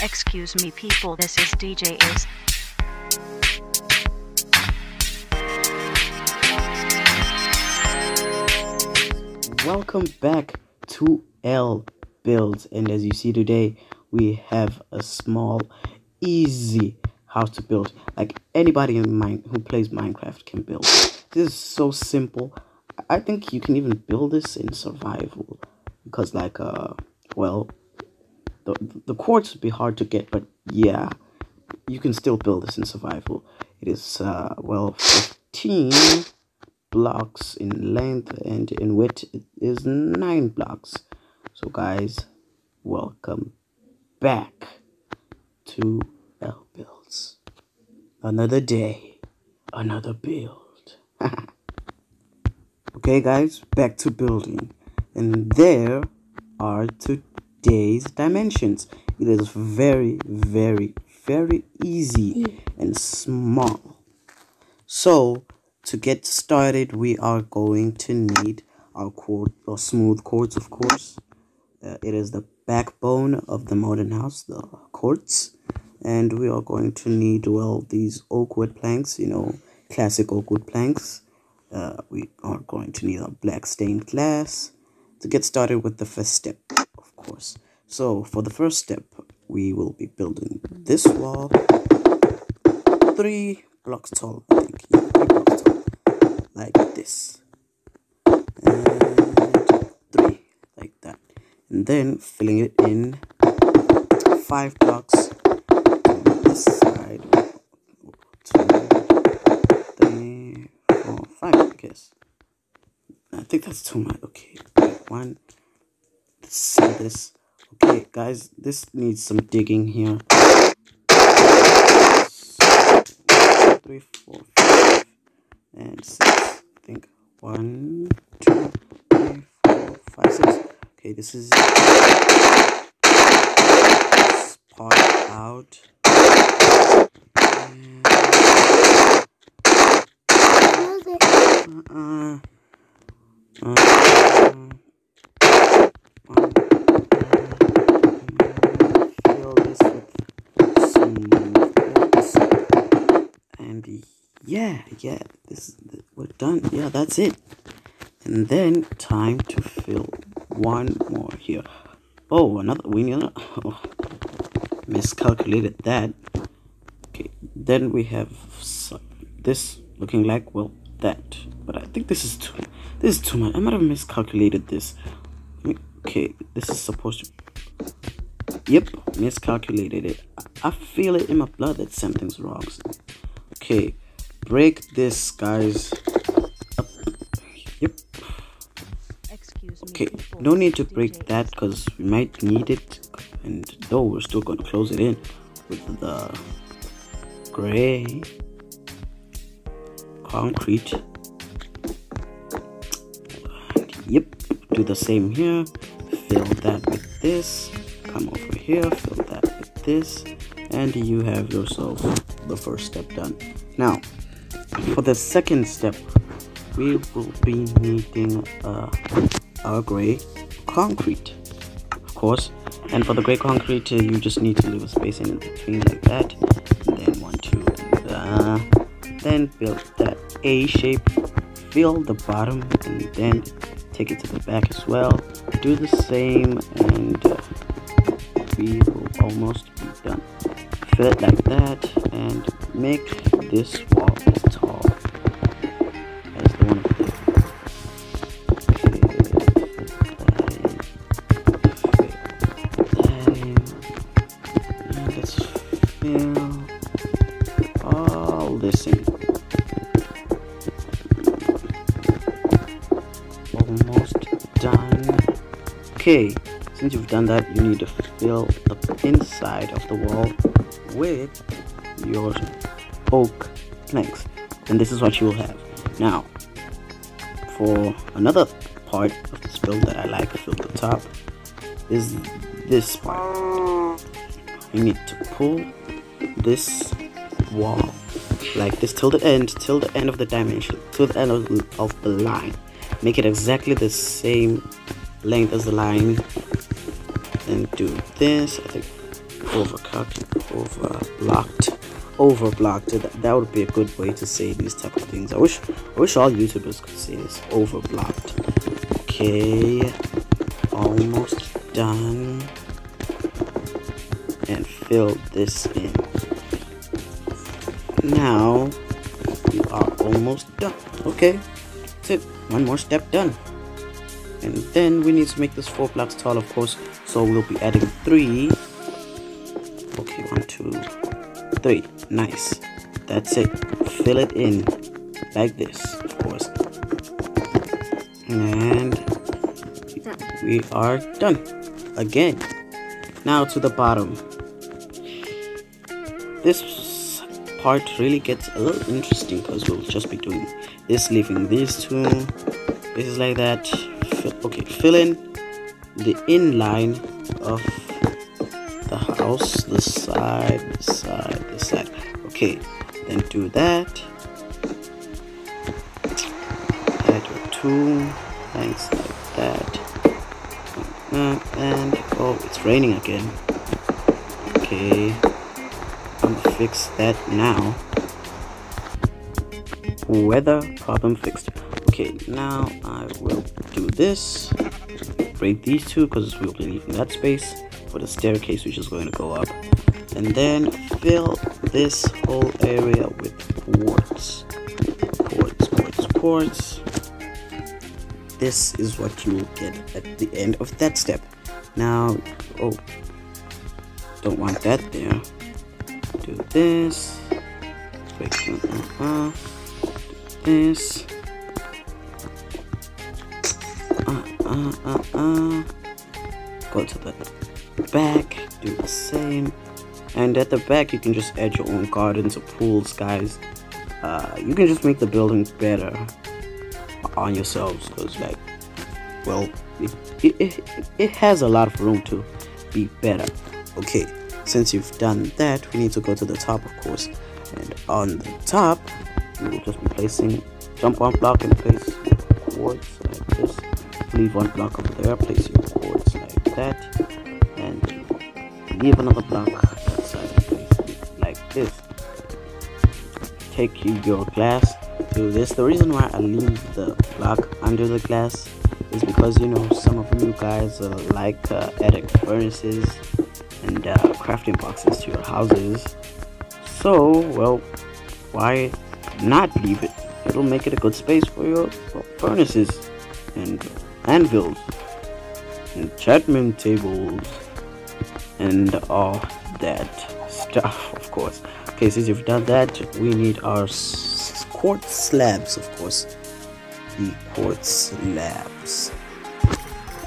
Excuse me, people, this is DJ Ace. Welcome back to L Builds, and as you see today, we have a small, easy house to build. Like anybody in mind who plays Minecraft can build. This is so simple. I think you can even build this in survival because, like, uh, well, the the quartz would be hard to get, but yeah, you can still build this in survival. It is uh, well, fifteen blocks in length and in width. It is nine blocks. So guys welcome back to L builds. Another day another build. Okay guys back to building. And there are today's dimensions it is very very very easy and small so to get started, we are going to need our chord or smooth quartz, of course. Uh, it is the backbone of the modern house, the quartz. And we are going to need, well, these oak wood planks, you know, classic oak wood planks. Uh, we are going to need our black stained glass to get started with the first step, course. So for the first step, we will be building this wall, three blocks tall, I think. Yeah, three blocks tall. Like this. And three like that. And then filling it in five blocks on this side. Two three four five I guess. I think that's too much. Okay one let's see this okay guys this needs some digging here three four five and six. I think one, two, three, four, five, six. Okay, this is this part out. And, uh, uh, uh, yeah this we're done yeah that's it. And then time to fill one more here. Oh another we need oh, miscalculated that. Okay then we have this looking like well that. But i think this is too this is too much i might have miscalculated this. Okay this is supposed to yep miscalculated it. I feel it in my blood that something's wrong. Okay break this, guys. Up. Yep. Okay, no need to break that because we might need it. And though we're still going to close it in with the gray concrete. Yep, do the same here. Fill that with this. Come over here, fill that with this. And you have yourself the first step done. Now, for the second step we will be needing uh, our gray concrete of course. And for the gray concrete uh, you just need to leave a space in between like that. And then one two uh, then build that a shape fill the bottom and then take it to the back as well. Do the same and uh, we will almost be done. Fill it like that and make this wall Okay, since you've done that, you need to fill the inside of the wall with your oak planks. And this is what you will have. Now, for another part of this build that I like, fill the top, is this part. You need to pull this wall like this till the end, till the end of the dimension, till the end of, of the line. Make it exactly the same length as the line and do this I think overcalculated, overblocked, overblocked. That, that would be a good way to say these type of things. I wish, I wish all YouTubers could say this. Overblocked. Okay, almost done. And fill this in. Now you are almost done. Okay, that's it. One more step done. Then we need to make this four blocks tall, of course. So we'll be adding three. Okay, one, two, three. Nice. That's it. Fill it in like this, of course. And we are done. Again. Now to the bottom. This part really gets a little interesting because we'll just be doing this, leaving these two. This is like that. Okay, fill in the inline of the house, the side, the side, the side. Okay, then do that. Add your two lines like that. And oh, it's raining again. Okay, I'm gonna fix that now. Weather problem fixed. Okay, now I will do this. Break these two because we'll be leaving that space for the staircase which is going to go up. And then fill this whole area with quartz. Quartz, quartz, quartz. This is what you will get at the end of that step. Now, oh, don't want that there. Do this. Break uh, uh, this. Uh, uh, uh. Go to the back, do the same. And at the back, you can just add your own gardens or pools, guys. Uh, you can just make the building better on yourselves because, like, well, it, it, it, it has a lot of room to be better. Okay, since you've done that, we need to go to the top, of course. And on the top, you will just be placing jump one block and place quartz like this. Leave one block over there, place your quartz like that, and leave another block outside and place it like this. Take your glass, do this. The reason why I leave the block under the glass is because you know some of you guys uh, like uh, adding furnaces and uh, crafting boxes to your houses. So, well, why not leave it? It'll make it a good space for your furnaces and anvils, enchantment tables, and all that stuff, of course. Okay, since you've done that, we need our quartz slabs, of course. The quartz slabs.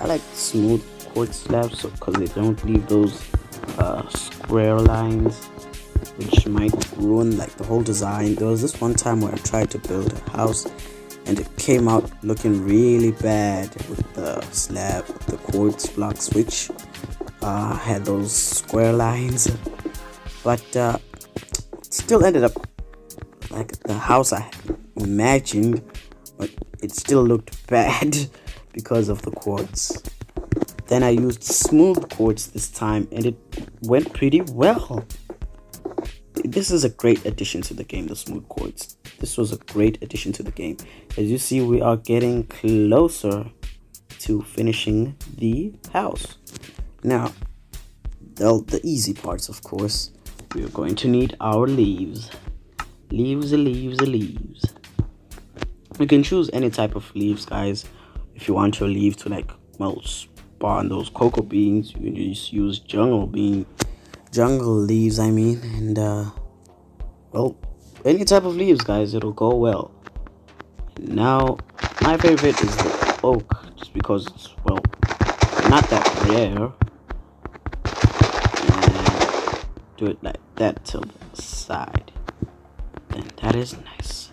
I like smooth quartz slabs because they don't leave those uh, square lines which might ruin like the whole design there was this one time where i tried to build a house and it came out looking really bad with the slab with the quartz blocks which uh, had those square lines but uh, still ended up like the house i imagined but it still looked bad because of the quartz. Then i used smooth quartz this time and it went pretty well. This is a great addition to the game, the smooth quartz. This was a great addition to the game. As you see, we are getting closer to finishing the house. Now, the, the easy parts, of course, we are going to need our leaves. Leaves, leaves, leaves. You can choose any type of leaves, guys. If you want your leaf to like, well, spawn those cocoa beans, you can just use jungle bean jungle leaves i mean and uh well any type of leaves guys it'll go well. Now my favorite is the oak just because it's well not that rare. And do it like that till the side. Then that is nice.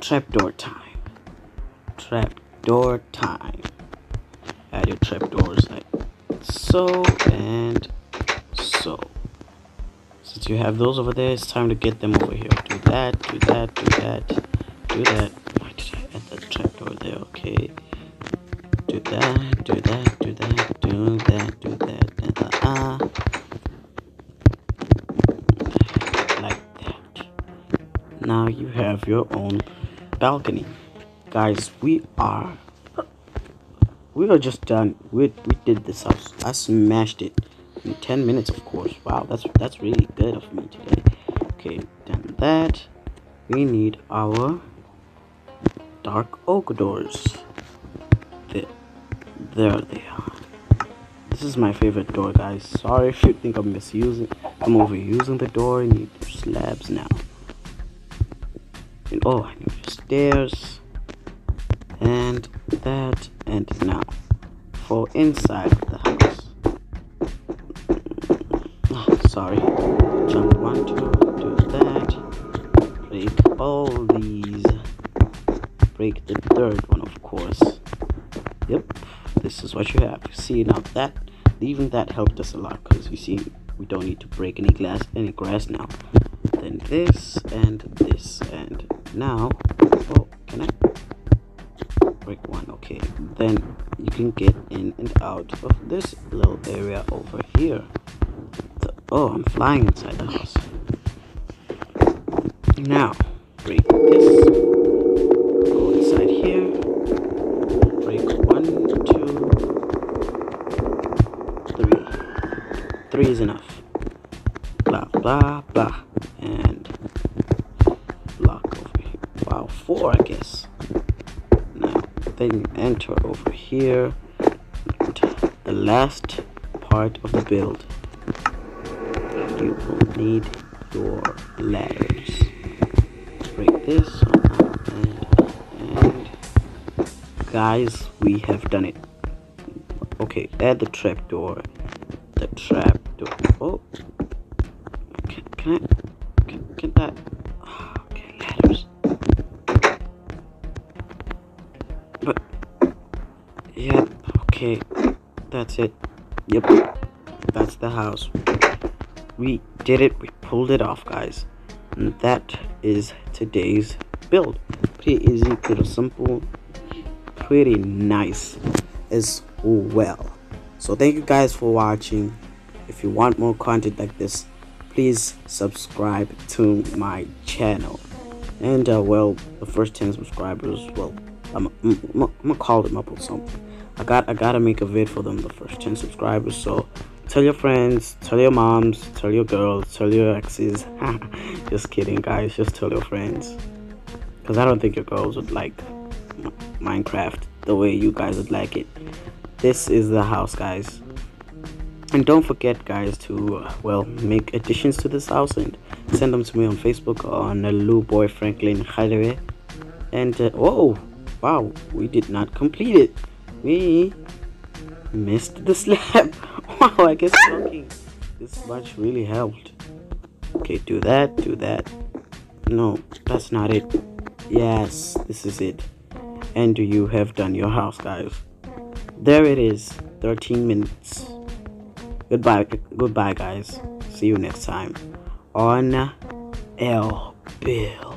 Trapdoor time. Trapdoor time. Add your trapdoors like so and so. Since you have those over there, it's time to get them over here that, do that, do that, do that. Why did I add that track over there? Okay. Do that, do that, do that, do that, do that, and the ah. Like that. Now you have your own balcony. Guys, we are we are just done. We we did this house. I smashed it in 10 minutes, of course. Wow, that's that's really good of me today okay done that we need our dark oak doors. There, there they are. This is my favorite door guys. Sorry if you think i'm misusing i'm overusing the door. I need slabs now. And oh i need stairs. And that and now for inside the house. Oh, sorry. Jump one two do that break all these. Break the third one of course. Yep this is what you have. See now that even that helped us a lot because you see we don't need to break any glass any grass now. Then this and this and now oh can i? Break one okay. Then you can get in and out of this little area over here. Oh i'm flying inside the house now break this. Go inside here. Break one two three. Three is enough. Blah blah blah. And block over here. Wow four i guess. Now then enter over here. The last part of the build. You will need your ladders break this. And, guys we have done it. Okay add the trap door. The trap door. Oh. Can, can i can, can that okay ladders. But yep okay that's it. Yep that's the house. We did it. We pulled it off guys. And that is today's build. Pretty easy pretty simple pretty nice as well. So thank you guys for watching. If you want more content like this please subscribe to my channel. And uh, well the first 10 subscribers well i'm, I'm, I'm gonna call them up or something. I got i gotta make a vid for them the first 10 subscribers so tell your friends tell your moms tell your girls tell your exes. Just kidding guys. Just tell your friends. Because i don't think your girls would like minecraft the way you guys would like it. This is the house guys. And don't forget guys to well make additions to this house and send them to me on facebook on Lou Boy Franklin Khadere. and uh, oh wow we did not complete it. We missed the slab wow i guess blocking this much really helped. Okay do that do that. No that's not it. Yes this is it. And you have done your house guys. There it is 13 minutes. Goodbye goodbye guys. See you next time on l bill